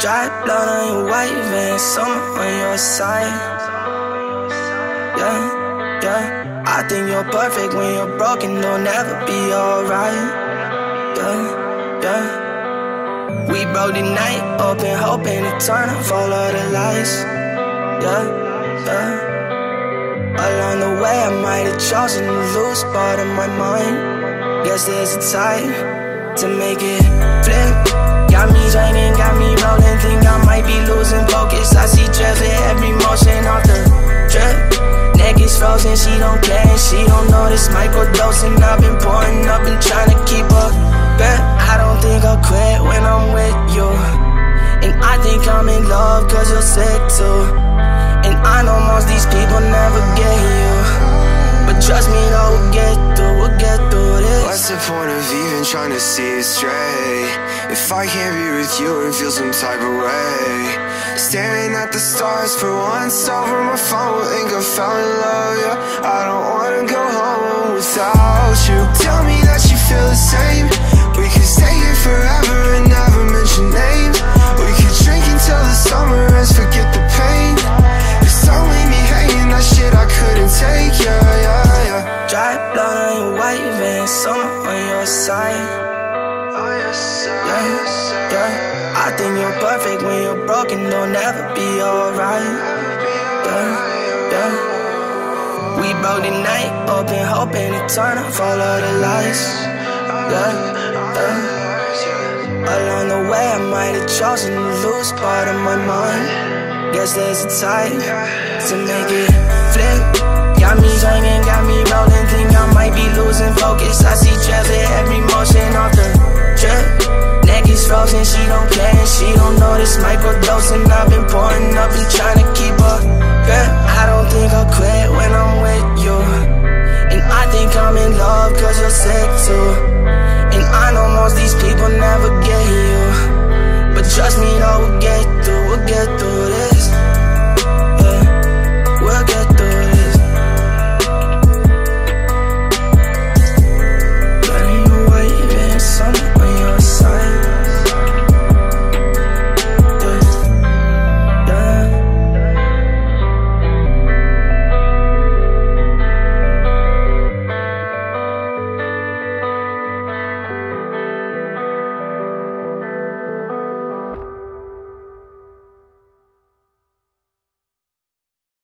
Dry blood on your white van, summer on your side. Yeah, yeah. I think you're perfect when you're broken, don't ever be alright. Yeah, yeah. We broke the night open, hoping to turn off all of the lights. Yeah, yeah. Along the way, I might have chosen to lose part of my mind. Guess there's a time to make it flip. Got me draining, got me rolling, think I might be losing focus. I see with every motion off the drip. Neck is frozen, she don't care, and she don't notice microdosing. I've been pouring up and trying to keep up. Bet I don't think I'll quit when I'm with you. And I think I'm in love cause you're sick too. And I know most these people never get you. But trust me, though, we'll get through, we'll get through this. What's the point of even trying to see it straight? If I can't be with you and feel some type of way. Staring at the stars for once over my phone, will think I fell in love, yeah. I don't wanna go home without you. Tell me that you feel the same. We could stay here forever and never mention names. We could drink until the summer ends, forget the pain. It's only me hanging that shit I couldn't take, yeah, yeah, yeah. Dry blood on your white van, summer on your side. Yeah, yeah. I think you're perfect when you're broken, don't ever be alright. Yeah, yeah. We broke the night open, hoping to turn off all of the lights. Yeah, yeah. Along the way, I might have chosen to lose part of my mind. Guess there's a time to make it flip. important, I'll be trying to keep up. Girl, I don't think I'll quit when I'm with you. And I think I'm in love cause you're sick too And I know most these people now